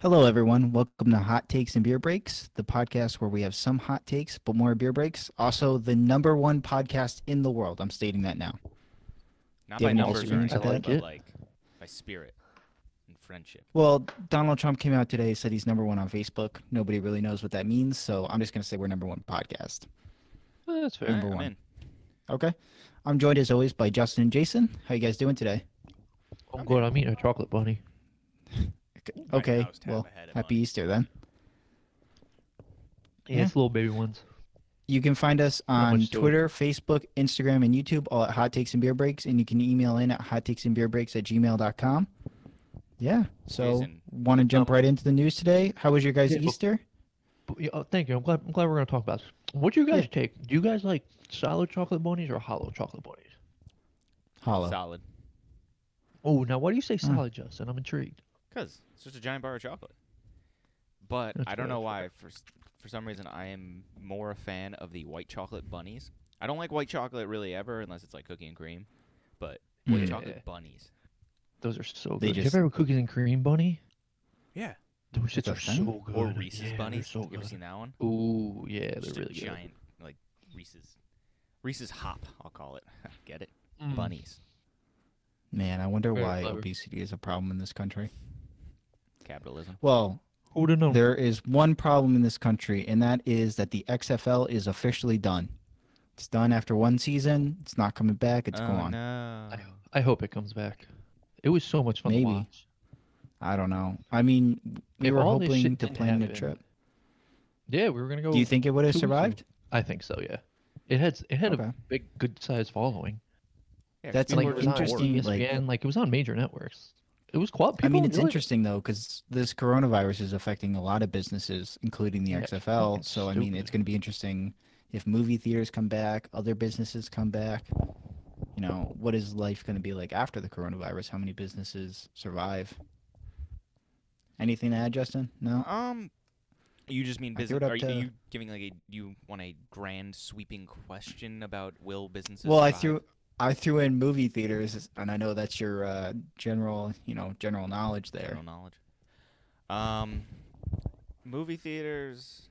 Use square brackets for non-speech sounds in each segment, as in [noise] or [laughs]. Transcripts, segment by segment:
Hello, everyone. Welcome to Hot Takes and Beer Breaks, the podcast where we have some hot takes, but more beer breaks. Also, the number one podcast in the world. I'm stating that now. Not Do by numbers or anything, with but that? like by spirit and friendship. Well, Donald Trump came out today, said he's number one on Facebook. Nobody really knows what that means, so I'm just going to say we're number one podcast. Eh, that's fair. Alright, number I'm one. in. Okay. I'm joined as always by Justin and Jason. How you guys doing today? I'm good. I'm eating a chocolate bunny. [laughs] Okay. house tab Well, happy mine. Easter then. Yeah, Yeah. it's little baby ones. You can find us on much it. Twitter, Facebook, Instagram, and YouTube, all at Hot Takes and Beer Breaks, and you can email in at hot takes and beer breaks at gmail.com. Yeah. So, want to jump Um, right into the news today? How was your guys' Yeah, Easter? But, yeah, oh, thank you. I'm glad. I'm glad we're gonna talk about this. What do you guys Yeah. take? Do you guys like solid chocolate bunnies or hollow chocolate bunnies? Hollow. Solid. Oh, now why do you say solid, Justin? I'm intrigued. Because it's just a giant bar of chocolate. But That's I don't know why. For for some reason, I am more a fan of the white chocolate bunnies. I don't like white chocolate really ever, unless it's like cookie and cream. But white Yeah. chocolate bunnies. Those are so They good. Did you ever have cookies and cream bunny? Yeah. Those It's shits a are thing? so good. Or Reese's yeah, bunnies. So you ever seen that one? Ooh, yeah, they're Just really a good. giant, like Reese's, Reese's hop. I'll call it. [laughs] Get it? Mm. Bunnies. Man, I wonder Very why clever. obesity is a problem in this country. Capitalism. Well, Who'd have known? there is one problem in this country, and that is that the XFL is officially done. It's done after one season. It's not coming back. It's oh, gone. No. I, I hope it comes back. It was so much fun Maybe. to watch. I don't know. I mean, we If were hoping to didn't plan a happen, trip. Yeah, we were gonna go. Do you think it would have two weeks ago. survived? I think so. Yeah, it had it had Okay. a big, good sized following. Yeah, 'cause That's people an are it was just on interesting, like- ESPN, like it was on major networks. It was quite. I mean, it's enjoyed it. interesting though because this coronavirus is affecting a lot of businesses, including the Yeah, XFL. fucking So I mean, it's going to be interesting if movie theaters come back, other businesses come back. You know, what is life going to be like after the coronavirus? How many businesses survive? Anything to add, Justin? No. Um, you just mean business? it up Are you, to- you giving like a you want a grand sweeping question about will businesses? Well, I survive? threw I threw in movie theaters, and I know that's your uh, general, you know, general knowledge there. general knowledge. Um, movie theaters,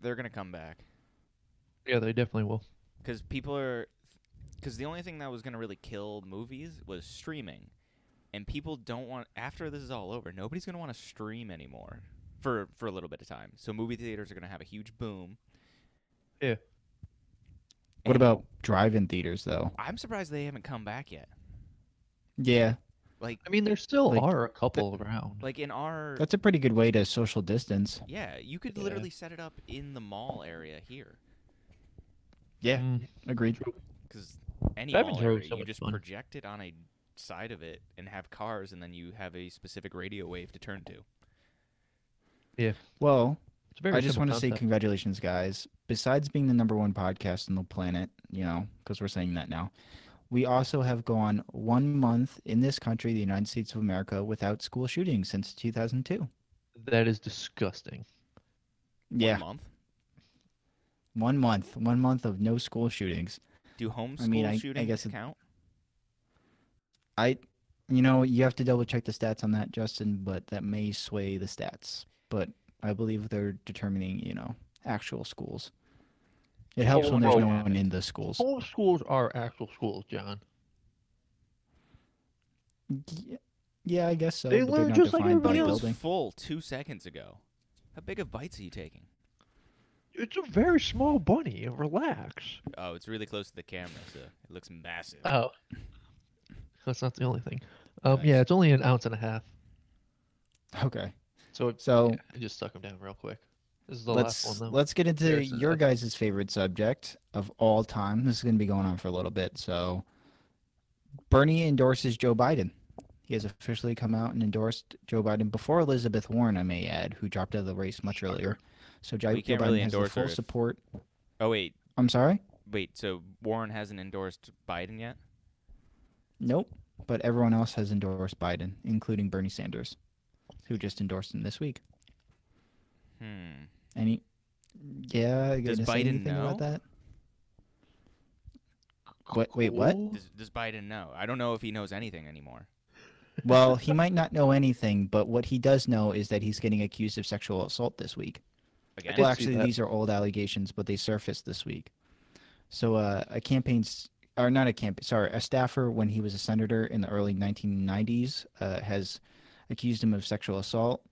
they're gonna come back Yeah, they definitely will. because people are because the only thing that was gonna really kill movies was streaming, and people don't want after this is all over. Nobody's gonna want to stream anymore for for a little bit of time. So movie theaters are gonna have a huge boom. Yeah. What And about drive-in theaters, though? I'm surprised they haven't come back yet. Yeah, Like I mean, there still Like, are a couple around. like in our that's a pretty good way to social distance. yeah, you could Yeah. literally set it up in the mall area here. Yeah, Mm, agreed. because any mall area, so you just fun. project it on a side of it and have cars, and then you have a specific radio wave to turn to. Yeah. Well, it's a very I just want to say congratulations, guys. Besides being the number one podcast on the planet, you know, because we're saying that now, we also have gone one month in this country, the United States of America, without school shootings since 2002. that is disgusting. Yeah, One month. one month, one month of no school shootings. Do homeschool mean, I- I shootings guess it- count? I, you know, you have to double check the stats on that, Justin, but that may sway the stats. But I believe they're determining, you know, actual schools. It helps when there's Oh, no one in the schools. All schools are actual schools, John. Y- Yeah, I guess so. They but learn just like defined by everybody It else. was building. full two seconds ago. How big of bites are you taking? It's a very small bunny. Relax. Oh, it's really close to the camera, so it looks massive. Oh, that's not the only thing. Um, Nice. yeah, it's only an ounce and a half. Okay, So it, so yeah, I just stuck them down real quick. This is the let's last one let's get into There's your guys' favorite subject of all time. This is going to be going on for a little bit. So, Bernie endorses Joe Biden. He has officially come out and endorsed Joe Biden before Elizabeth Warren, I may add, who dropped out of the race much earlier. So, Joe, We Joe can't Biden really has the full if- support. Oh wait, I'm sorry. wait. So Warren hasn't endorsed Biden yet? Nope. But everyone else has endorsed Biden, including Bernie Sanders, who just endorsed him this week. Hmm. Any? Yeah, Does gonna Biden anything know? about that? Wait, wait, what? Does, does Biden know? I don't know if he knows anything anymore. Well, he [laughs] might not know anything, but what he does know is that he's getting accused of sexual assault this week. Again, Well, actually, these are old allegations, but they surfaced this week. So, uh, a campaign's or not a campaign, sorry, a staffer when he was a senator in the early 1990s uh, has accused him of sexual assault.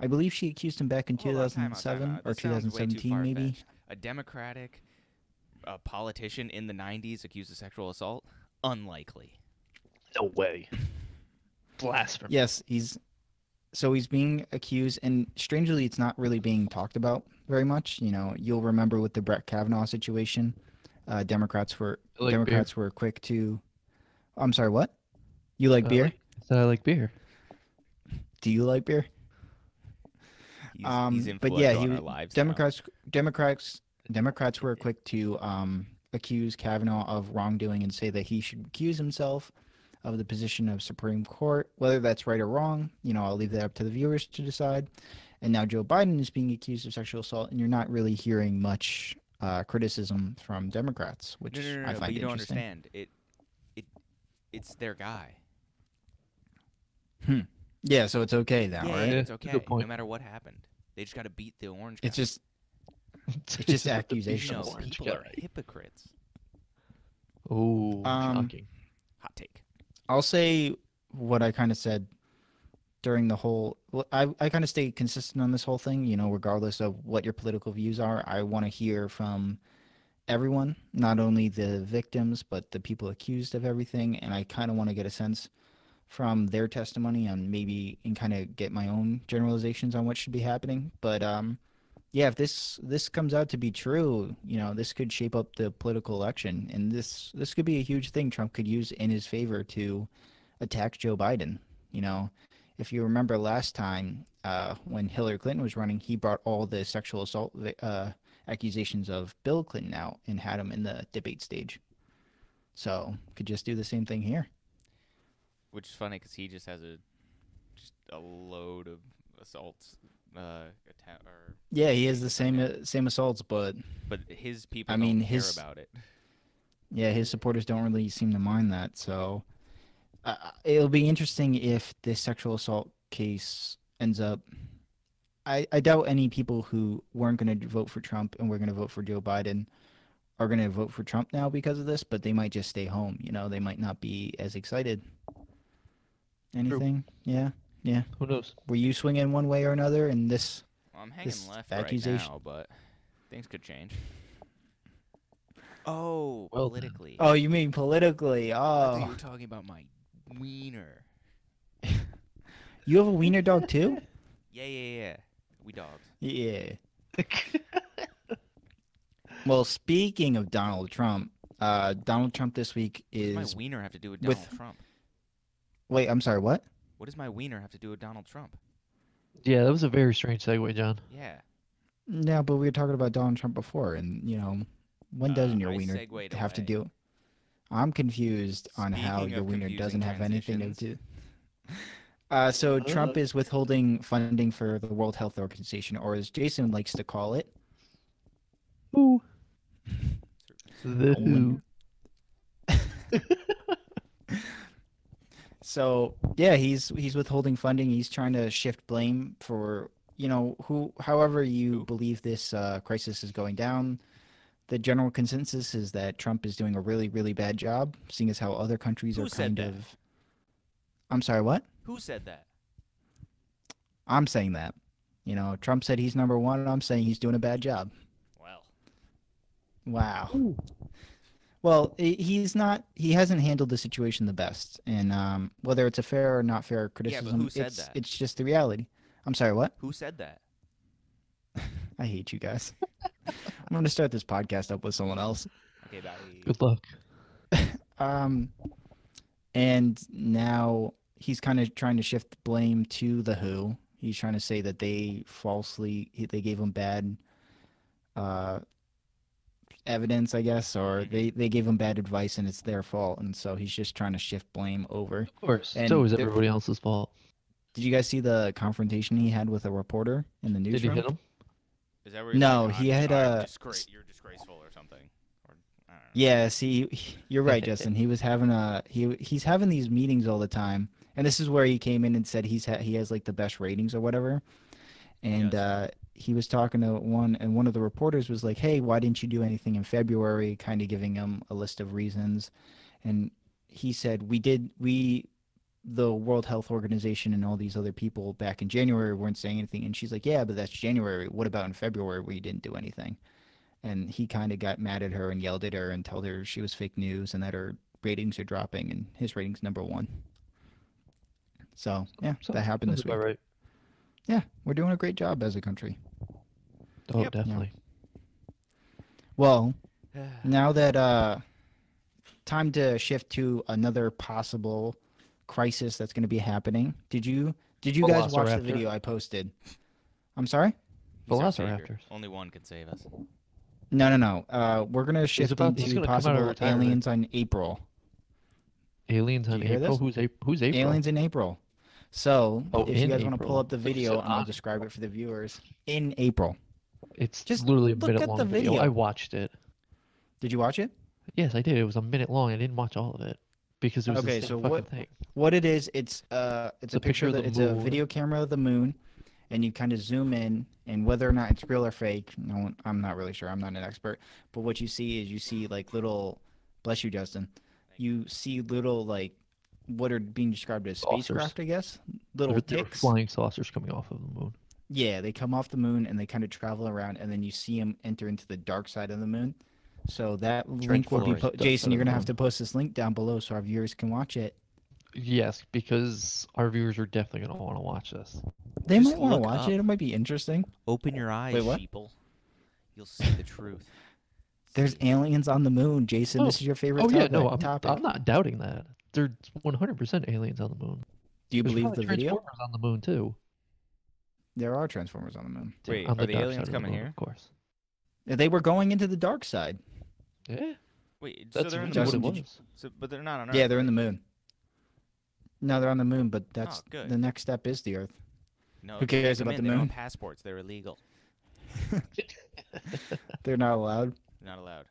I believe she accused him back in Hold on, time out, time 2007 out. or This sounds way too 2017, maybe. a Democratic uh, politician in the '90s accused of sexual assault? Unlikely. No way. [laughs] Blasphemy. Yes, he's so he's being accused, and strangely, it's not really being talked about very much. You know, you'll remember with the Brett Kavanaugh situation, uh, Democrats were like Democrats were quick to. I'm sorry, what? You like I beer? like- I said I like beer. Do you like beer? He's, Um, he's but yeah, he lives now. Democrats Democrats Democrats were quick to um, accuse Kavanaugh of wrongdoing and say that he should accuse himself of the position of Supreme Court. Whether that's right or wrong, you know, I'll leave that up to the viewers to decide. And now Joe Biden is being accused of sexual assault, and you're not really hearing much uh, criticism from Democrats, which No, no, no, I find you don't understand. It, it, it's their guy. Yeah, so it's okay now, yeah, right? yeah, Yeah, it's good okay. No matter what happened, they just got to beat the orange. Guy. [laughs] It's just It's just accusations. no, orange people are guy. hypocrites. Oh, Um, shocking. Hot take. I'll say what I kind of said during the whole. I I kind of stay consistent on this whole thing. You know, regardless of what your political views are, I want to hear from everyone, not only the victims but the people accused of everything, and I kind of want to get a sense from their testimony and maybe and kind of get my own generalizations on what should be happening. But um, yeah, if this this comes out to be true, you know, this could shape up the political election, and this this could be a huge thing Trump could use in his favor to attack Joe Biden. You know, if you remember last time uh, when Hillary Clinton was running, he brought all the sexual assault uh, accusations of Bill Clinton out and had him in the debate stage. So could just do the same thing here. Which is funny because he just has a just a load of assaults. Uh, atta- or Yeah, he has the same uh, same assaults, but but his people I don't mean, care his- about it. yeah, his supporters don't really seem to mind that. So uh, it'll be interesting if this sexual assault case ends up. I, I doubt any people who weren't going to vote for Trump and were going to vote for Joe Biden are going to vote for Trump now because of this, but they might just stay home. You know, they might not be as excited. Anything? Yeah. Yeah. Who knows? Were you swinging one way or another in this? Well, I'm hanging this left right now, but things could change. Oh, Well politically. Oh, you mean politically? Oh, you were talking about my wiener. [laughs] you have a wiener dog too? Yeah, yeah, yeah. We dogs. Yeah. [laughs] Well, speaking of Donald Trump, uh, Donald Trump this week What does is. my wiener have to do with with- Donald Trump? Wait, I'm sorry. What? What does my wiener have to do with Donald Trump? yeah, that was a very strange segue, John. Yeah. Yeah, but we were talking about Donald Trump before, and you know, when doesn't Uh, your I wiener segued have to away. do? I'm confused on how your wiener doesn't have anything to do. [laughs] Uh, so Trump is withholding funding for the World Health Organization, or as Jason likes to call it, Ooh. [laughs] The Who. [laughs] So yeah, he's he's withholding funding. He's trying to shift blame for you know who, however you believe this uh, crisis is going down. The general consensus is that Trump is doing a really really bad job, seeing as how other countries Who are kind that? of. I'm sorry, what? Who said that? I'm saying that. You know, Trump said he's number one, and I'm saying he's doing a bad job. Well, Wow. Ooh. Well, he's not. He hasn't handled the situation the best, and um, whether it's a fair or not fair criticism, Yeah, but criticism, who said it's that? it's just the reality. I'm sorry, what? who said that? [laughs] I hate you guys. [laughs] I'm gonna start this podcast up with someone else. Okay, bye. Good luck. [laughs] Um, and now he's kind of trying to shift blame to the WHO. He's trying to say that they falsely they gave him bad uh evidence, I guess, or Mhm. they they gave him bad advice and it's their fault. And so he's just trying to shift blame over. Of course. And it's always everybody else's fault. Did you guys see the confrontation he had with a reporter in the newsroom? Did newsroom? you hit him? Is that where No, he "I'm- had, I'm uh, you're disgraceful or something. Or, I don't know. Yeah, see, you're right, [laughs] Justin. He was having a he he's having these meetings all the time, and this is where he came in and said he's ha- he has like the best ratings or whatever, and Yes. uh, he was talking to one, and one of the reporters was like, "Hey, why didn't you do anything in February?" Kind of giving him a list of reasons, and he said, "We did we." The World Health Organization and all these other people back in January weren't saying anything, and she's like, "Yeah, but that's January. What about in February where you didn't do anything?" And he kind of got mad at her and yelled at her and told her she was fake news and that her ratings are dropping, and his ratings number one. So yeah, So- that happened this week. right. Yeah, we're doing a great job as a country. Oh, Yep. definitely. Well, [sighs] now that uh, time to shift to another possible crisis that's going to be happening. Did you did you guys watch the video I posted? I'm sorry. He's our savior. Velociraptors. Only one can save us. No, no, no. Uh, we're gonna shift about- into gonna come out of possible aliens on April. Aliens on April. this? Who's April? Who's April? Aliens in April. So, Oh, if you guys want to pull up the I thought you video, I'll describe it for the viewers. In April. It's Just literally a look minute at long the video. video. I watched it. Did you watch it? Yes, I did. It was a minute long. I didn't watch all of it because it was Okay, the so what- thing. What it is, it's uh, it's a, a picture of that the it's a video camera of the moon, and you kind of zoom in, and whether or not it's real or fake, no, I'm not really sure. I'm not an expert, but what you see is you see like little, bless you, Justin. You see little like, what are being described as Saucers. spacecraft, I guess. Little There, there were ticks. flying saucers coming off of the moon. Yeah, they come off the moon and they kind of travel around, and then you see them enter into the dark side of the moon. So that link will be po- Jason. You're gonna have to post this link down below so our viewers can watch it. Yes, because our viewers are definitely going to want to watch this. They Just might want to watch up. it. It might be interesting. Open your eyes, Wait, what? sheeple. You'll see the truth. There's aliens on the moon, Jason. Oh. this Oh. is your favorite Oh topic. yeah, no, I'm, topic. I'm not doubting that. There's 100% aliens on the moon. Do you There's believe probably the video? Transformers on the moon too. There are transformers on the moon. Wait, on are the dark aliens side of coming moon, here? Of course. They were going into the dark side. Yeah, Wait, so that's they're in the Justin, moon. it did you- was. So, but they're not on Earth. Yeah, they're in the moon. No, they're on the moon, but that's oh, good. the next step is the Earth. No, Who cares come about in, the they don't moon? passports. They're illegal. [laughs] They're not allowed. Not allowed.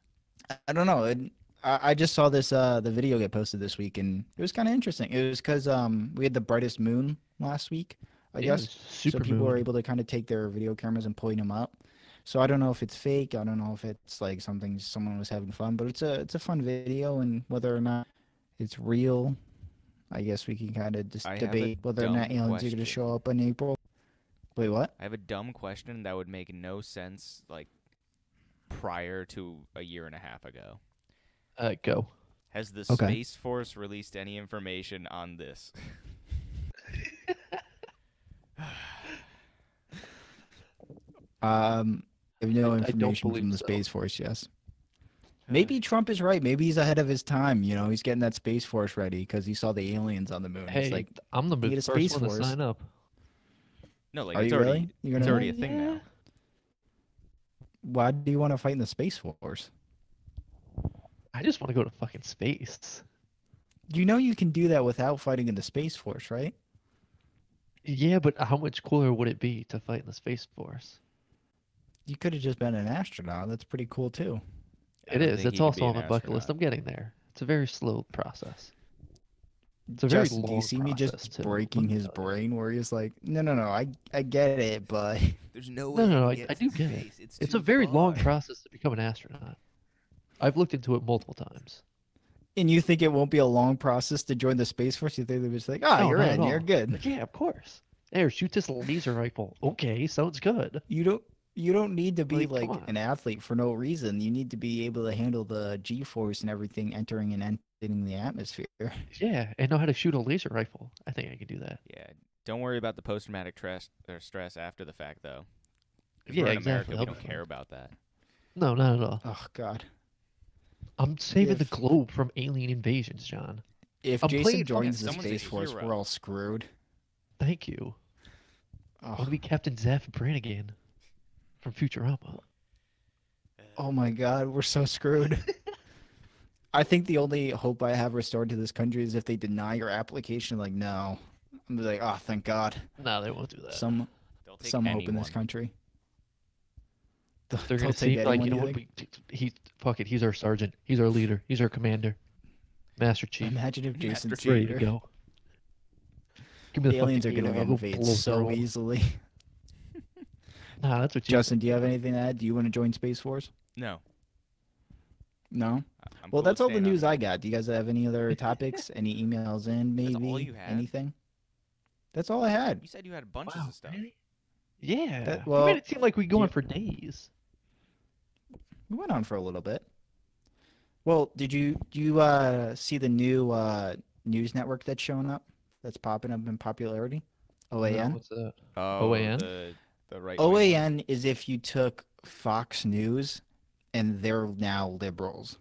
I- I don't know. It, I, I just saw this uh the video get posted this week, and it was kind of interesting. It was because um we had the brightest moon last week, I Yeah, guess. super so people moon. were able to kind of take their video cameras and point them up. So I don't know if it's fake. I don't know if it's like something someone was having fun, but it's a it's a fun video, and whether or not it's real, I guess we can kind of just debate whether or not aliens are going to show up in April. Wait, what? I have a dumb question that would make no sense, like prior to a year and a half ago. Uh, go. Has the Okay. Space Force released any information on this? [laughs] Um, I have no I- I information from the so. Space Force. Yes. Maybe Trump is right. Maybe he's ahead of his time. You know, he's getting that Space Force ready because he saw the aliens on the moon. Hey, He's like, I'm the you get a first Space one to Force. sign up. No, like are it's you already really? You're it's gonna? already a thing now. Why do you want to fight in the Space Force? I just want to go to fucking space. You know, you can do that without fighting in the Space Force, right? Yeah, but how much cooler would it be to fight in the space force? You could have just been an astronaut. That's pretty cool too. I It don't is. think It's he also on an my bucket list. I'm getting there. It's a very slow process. It's a very Justin, do you see me just too, breaking his brain where he's like, no, no, no, I, I get it, but There's no way. No, no, no. I, I do get it. It's a very long process to become an astronaut. I've looked into it multiple times. and you think it won't be a long process to join the Space Force? You think they're just like, ah, No, you're in, you're good. Like, yeah, of course. There, shoot this laser rifle. Okay, sounds good. You don't you don't need to be Like, like, an athlete for no reason. You need to be able to handle the G force and everything entering and exiting the atmosphere. [laughs] Yeah, and know how to shoot a laser rifle. I think I can do that. Yeah, don't worry about the post traumatic stress or stress after the fact though. 'Cause Yeah, we're in exactly, America, we don't care about that. No, not at all. Oh God! I'm saving the globe from alien invasions, John. If I'm Jason playing fucking- joins the Space Force, we're all screwed. Thank you. I want Oh, to be Captain Zapp Brannigan from Futurama. oh my God, we're so screwed. [laughs] I think the only hope I have restored to this country is if they deny your application. Like, no, I'm like, oh, thank God. No, they won't do that. Some some anyone. hope in this country. They'll- They're they'll gonna take see like you know you what? We, he fuck it. He's our sergeant. He's our leader. He's our commander, Master Chief. Imagine if Master Jason's Chief. ready to go. Give me the The aliens are gonna ego, invade so through 'em. easily. [laughs] Nah, that's what you. Justin, do you have anything to add? Do you want to join Space Force? No. No. I- I'm Well, cool that's all the news. I got. Do you guys have any other [laughs] topics? any emails in? Maybe That's all you had? anything? That's all I had. You said you had bunches Wow, of stuff. really? Yeah. That- you well, made it seem like we go do on for days. We went on for a little bit. Well, did you do you uh, see the new uh, news network that's showing up? That's popping up in popularity. No, OAN. what's that? Oh, OAN? The, the right. OAN is if you took Fox News and they're now liberals.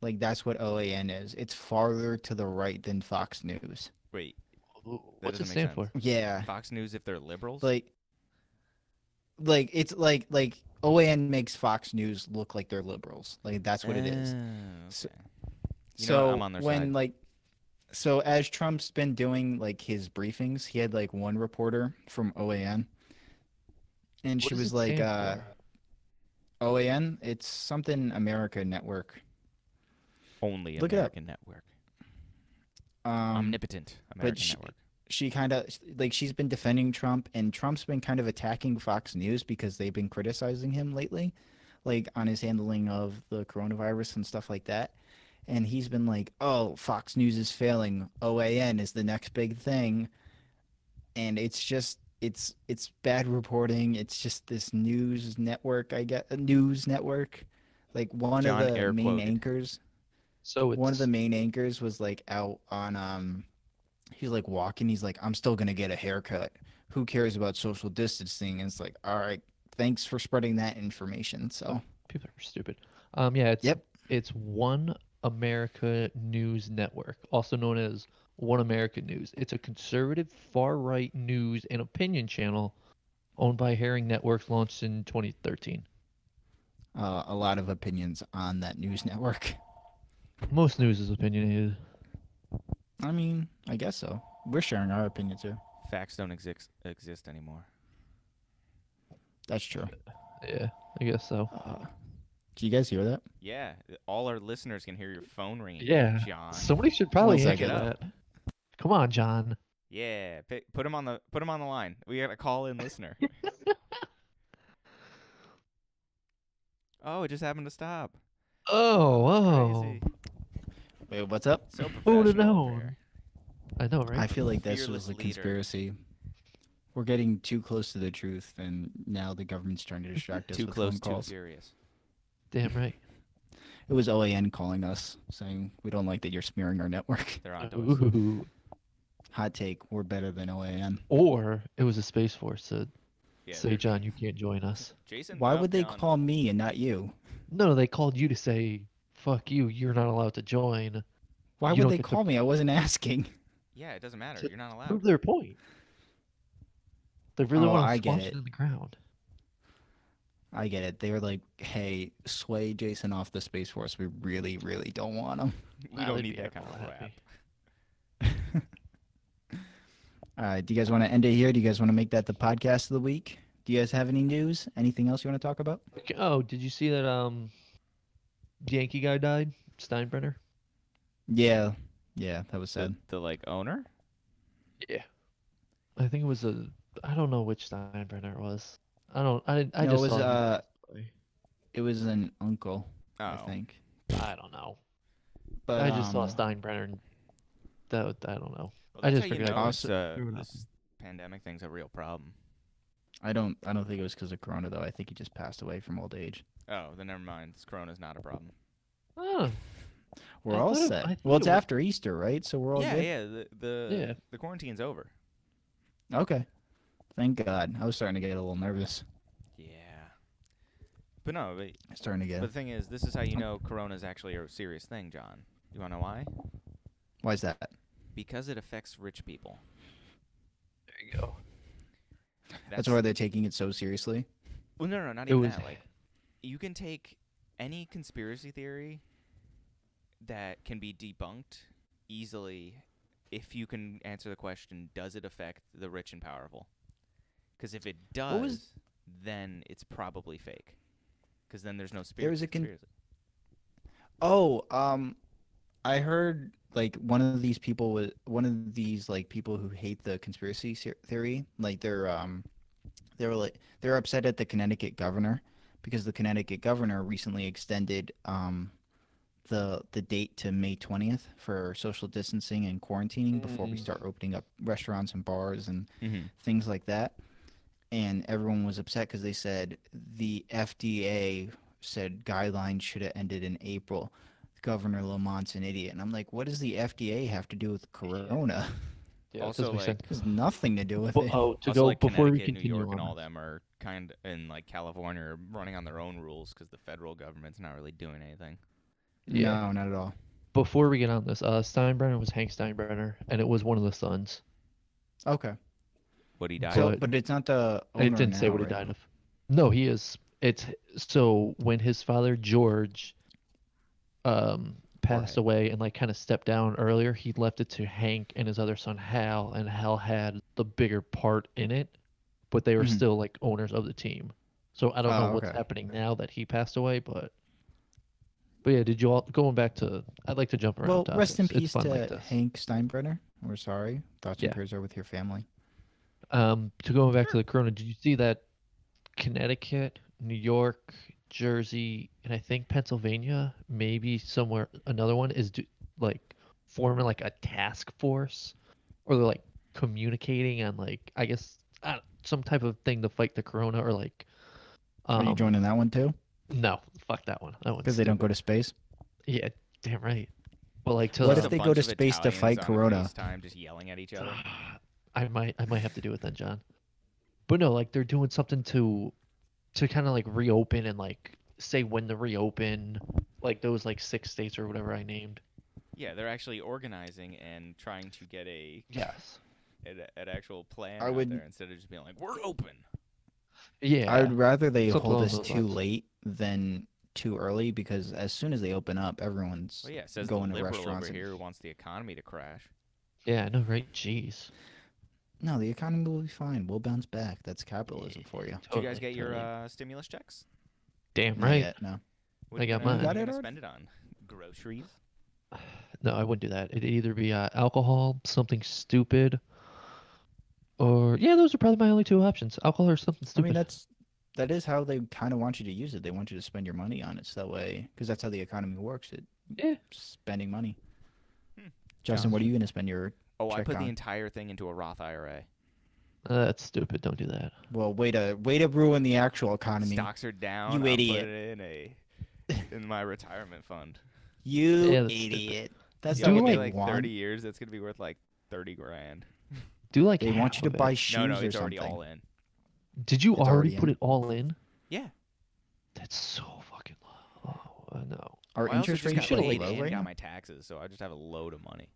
Like that's what OAN is. It's farther to the right than Fox News. Wait, That What's it doesn't make stand for? Yeah. Fox News if they're liberals. Like like it's like like OAN makes Fox News look like they're liberals. Like that's what it is. Oh, So- You know so what? I'm on their when side. like so as Trump's been doing like his briefings, he had like one reporter from OAN and What she was like uh for? OAN, it's something America Network. Only look. American Network. Um Omnipotent American sh- Network. She kind of like she's been defending Trump and Trump's been kind of attacking Fox News because they've been criticizing him lately like on his handling of the coronavirus and stuff like that. And he's been like oh Fox News is failing. OAN is the next big thing. And it's just it's it's bad reporting. It's just this news network I get a news network. Like one John of the air main quoted. anchors So it's one of the main anchors was like out on um he's like walking he's like i'm still gonna get a haircut who cares about social distancing and it's like all right thanks for spreading that information so people are stupid. Um, yeah, it's Yep. it's One America News Network, also known as One America News. It's a conservative, far-right news and opinion channel owned by Herring Networks, launched in 2013. uh, a lot of opinions on that news network Most news is opinionated. I mean i guess so we're sharing our opinions here Facts don't exist exist anymore. that's true Yeah, I guess so. uh, do you guys hear that Yeah, all our listeners can hear your phone ringing. Yeah, John. Somebody should probably One answer second. that. Come on, John. Yeah, pi- put him on the put him on the line. We got a call in listener. [laughs] oh, it just happened to stop. Oh, oh. Crazy. wait what's up So Who'd have professional over known? here. I know, right? i feel like this Fearless was a leader. conspiracy we're getting too close to the truth and now the government's trying to distract us Too with close, phone too calls. furious. Damn right. It was OAN calling us saying we don't like that you're smearing our network. They're on to us. Ooh. Hot take, we're better than OAN. Or it was a space force to Yeah, say, John, you can't join us. Jason. Why would they John, call me and not you? No, they called you to say, fuck you, you're not allowed to join. Why You would they get to- call me? I wasn't [laughs] asking. Yeah, it doesn't matter. to You're not allowed. Prove allowed. their point. They really Oh, want I to get squash it. it in the ground. I get it. They were like, "Hey, sway Jason off the Space Force. We really, really don't want him." We don't need that kind of hella crap. happy. [laughs] All right. Do you guys want to end it here? Do you guys want to make that the podcast of the week? Do you guys have any news? Anything else you want to talk about? Oh, did you see that um Yankee guy died? Steinbrenner? Yeah, yeah, that was The, sad. the like owner. Yeah. I think it was a I don't know which Steinbrenner it was. I don't I I No, it just was saw the uh, it was an uncle, Oh, I think. I don't know. But I just saw um, Steinbrenner and that I don't know. Well, I just how you figured I'd know also- uh, throw this pandemic thing's a real problem. I don't. I don't think it was because of Corona though. I think he just passed away from old age. Oh, then never mind. This Corona's not a problem. Oh, We're I all thought it- set. I thought well, it's it was- after Easter, right? So we're all yeah, good. yeah. The the Yeah. the quarantine's over. Okay. Thank God. I was starting to get a little nervous. Yeah. But no, but, Starting to get. but the thing is, this is how you know Corona's actually a serious thing, John. You wanna know why? Why is that? Because it affects rich people. there you go. That's, why they're taking it so seriously. Well, no, no, not It even was that. Like, you can take any conspiracy theory that can be debunked easily if you can answer the question: Does it affect the rich and powerful? Because if it does, was- then it's probably fake. Because then there's no There spirit. was a con- conspiracy. Oh, um, I heard like one of these people was one of these like people who hate the conspiracy theory. Like they're um, they were like they're upset at the Connecticut governor because the Connecticut governor recently extended um, the the date to May twentieth for social distancing and quarantining before we Mm. start opening up restaurants and bars and Mm-hmm. things like that. And everyone was upset because they said the FDA said guidelines should have ended in April. Governor Lamont's an idiot. And I'm like, what does the FDA have to do with Corona? Yeah, Also, like, sense. It has nothing to do with But, it. oh, to also, go like before we Connecticut, continue New York, and on all this. them are kind in like California are running on their own rules because the federal government's not really doing anything. Yeah. No, not at all. Before we get on this, uh, Steinbrenner was Hank Steinbrenner, and it was one of the sons. Okay. What he died. So, But- but it's not the. Owner it didn't say now, what he died of. No, he is. It's so when his father George, um, passed Jorge. away and like kind of stepped down earlier, he left it to Hank and his other son Hal, and Hal had the bigger part in it, but they were Mhm. still like owners of the team. So I don't know Oh, what's okay. happening now that he passed away, but. But yeah, did you all going back to? I'd like to jump around. Well, rest in peace to like. Hank Steinbrenner. We're sorry. Thoughts and Yeah. prayers are with your family. Um, to going back to the corona, did you see that Connecticut, New York, Jersey, and I think Pennsylvania, maybe somewhere another one is do, like forming like a task force, or they're like communicating on like I guess uh, some type of thing to fight the corona, or like. Are you Um, joining that one too? no, fuck that one. That one's Because they don't go to space. Yeah, damn right. Well, like to What if they go to of space to fight on Corona? FaceTime just yelling at each other. [sighs] I might I might have to do it then, John. But no, like they're doing something to to kind of like reopen and like say when to reopen, like those like six states or whatever I named. Yeah, they're actually organizing and trying to get a Yes. An, an actual plan I out would- there instead of just being like, "We're open." Yeah. I would rather they Something hold along us those too lines. late than too early because as soon as they open up, everyone's Well, yeah, it says going the to liberal restaurants. over and- here who wants the economy to crash. Yeah, I know, right? Jeez. No, the economy will be fine. We'll bounce back. That's capitalism for you. Did you Totally, guys get your totally. uh, stimulus checks? Damn Not right. yet, no. What I got gonna, mine. what Got it gonna already? spend it on? Groceries. [sighs] No, I wouldn't do that. It'd either be uh, alcohol, something stupid, or yeah, those are probably my only two options: alcohol or something stupid. I stupid. mean, that's that is how they kind of want you to use it. They want you to spend your money on it, so that way, because that's how the economy works. It Yeah. spending money. Hmm. Justin, what are you going to spend your? Oh, I put on. the entire thing into a Roth IRA. Uh, that's stupid. Don't do that. Well, way to way to ruin the actual economy. Stocks are down. You I'll idiot. Put it in a [laughs] in my retirement fund. You Yeah, that's stupid. idiot. That's Yeah, not Do what give like want. 30 years. That's gonna be worth like 30 grand. Do like They want you to of it. buy shoes no, no, or it's already something. all in. Did you It's already already put it all in? Yeah. That's so fucking low. Oh, no. Are Well, interest just rates got should've really paid low right got now? my taxes, so I just have a load of money.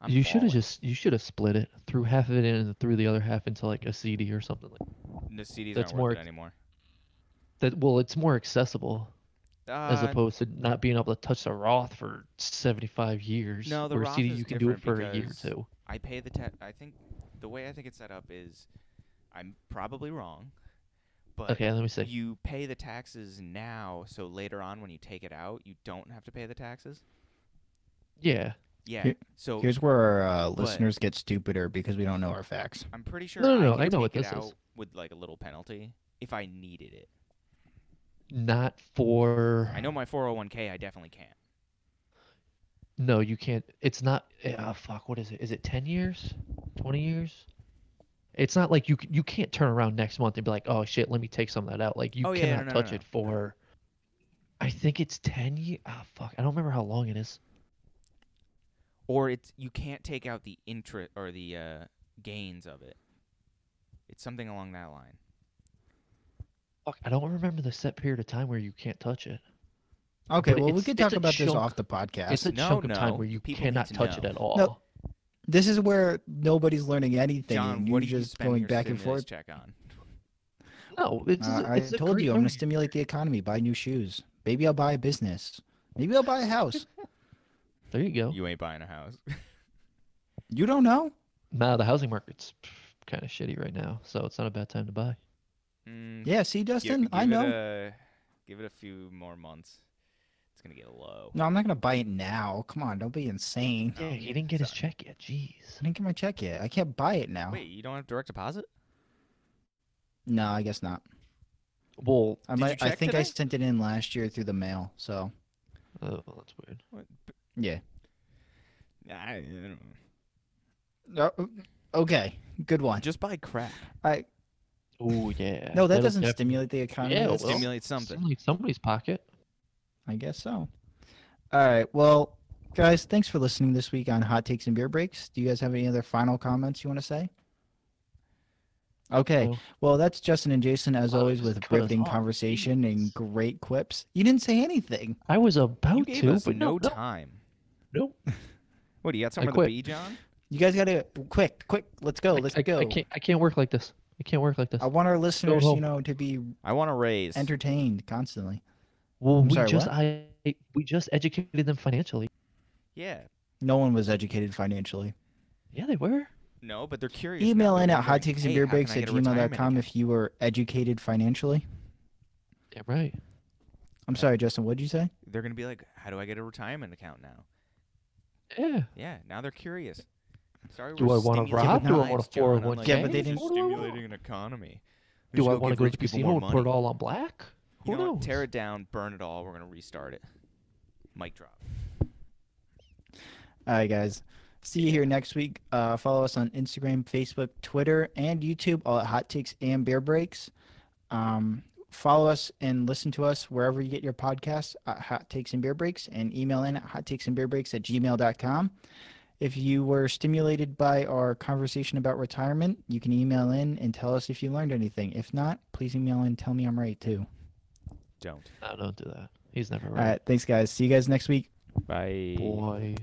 I'm you should have just you should have split it, threw half of it in and threw the other half into like a CD or something like the CDs that's aren't more worth it anymore. that. Well, it's more accessible as Uh, opposed to not being able to touch the Roth for 75 years. No, the where Roth CD is you can do it for a year or two. I pay the tax. I think the way I think it's set up is, I'm probably wrong, but Okay, let me see. you pay the taxes now, so later on when you take it out, you don't have to pay the taxes. Yeah. Yeah. Here- so Here's where our uh, listeners get stupider because we don't know our facts. I'm pretty sure No, no, no, I, can I know what take this it is. out with like a little penalty if I needed it. Not for. I know my 401k. I definitely can't. No, you can't. It's not. Oh, fuck. What is it? Is it 10 years? 20 years? It's not like you you can't turn around next month and be like, oh shit, let me take some of that out. Like you Oh, yeah, no, cannot no, no, touch no. it for. I think it's 10 years. Ah, fuck. I don't remember how long it is. Or it's you can't take out the interest or the uh, gains of it. It's something along that line. Fuck. I don't remember the set period of time where you can't touch it. Okay, But well, we could talk a about this off the podcast. It's a No, chunk of time no, where you people cannot to touch it at all. this is where nobody's learning anything, John, and what you're do you just spend going back and forth. check on? No, it's, Uh, a- I it's a told you I'm gonna stimulate the economy, buy new shoes. Maybe I'll buy a business. Maybe I'll buy a house. [laughs] There you go. You ain't buying a house. [laughs] you don't know. Nah, the housing market's kind of shitty right now, so it's not a bad time to buy. Mm, Yeah, see, gi- Dustin, give I it know. a- give it a few more months. It's It's gonna get low. No, I'm not gonna buy it now. Come on, don't be insane. Yeah, he oh, didn't get his check yet. Jeez. I didn't get my check yet. I can't buy it now. Wait, you don't have direct deposit? No, I guess not. Well, I might. I check think I sent it in last year through the mail. So oh, that's weird. What? yeah. I, I don't know. Oh, okay, good one. Just buy crap. I Oh yeah. no, that That'll doesn't def- stimulate the economy. Yeah, it That's- will. Stimulate something. Stimulate somebody's pocket. I guess so. All right. Well, guys, thanks for listening this week on Hot Takes and Beer Breaks. Do you guys have any other final comments you want to say? Okay. No. Well, that's Justin and Jason, as Wow, always, with cut riveting off. conversation and great quips. You didn't say anything. I was about You gave to, us but no no, no, time. Nope. [laughs] What do you got? I Somewhere to quit. be, John? You guys got to quick, quick. Let's go. I- Let's I, go. I can't. I can't work like this. I can't work like this. I want our listeners, you know, to be I want to raise. entertained constantly. Well, I'm we sorry, just what? I we just educated them financially. Yeah. No one was educated financially. Yeah, they were. No, but they're curious. Email in at wondering, hot takes and "Hey, beer breaks at get a retirement gmail.com if you were educated financially. Yeah, right. I'm sorry, Justin. What did you say? They're gonna be like, "How do I get a retirement account now?" Yeah. Yeah. Now they're curious. Sorry, Do we're I wanna stimulating rob? Do I want a John. I'm 401k? Yeah, but they "Hey, this didn't- stimulating an economy. We Do I want to give go to rich the people casino more and put it all on black? Who You know knows? Tear it down, burn it all. We're gonna restart it. Mic drop. All right, guys. See you here next week. Uh, follow us on Instagram, Facebook, Twitter, and YouTube, all at Hot Takes and Beer Breaks. Um, follow us and listen to us wherever you get your podcasts at Hot Takes and Beer Breaks and email in at hot takes and beer breaks at gmail.com. If you were stimulated by our conversation about retirement, you can email in and tell us if you learned anything. If not, please email in and tell me I'm right too. Don't. No, don't do that. He's never right. All right. right. Thanks, guys. See you guys next week. Bye. Boy.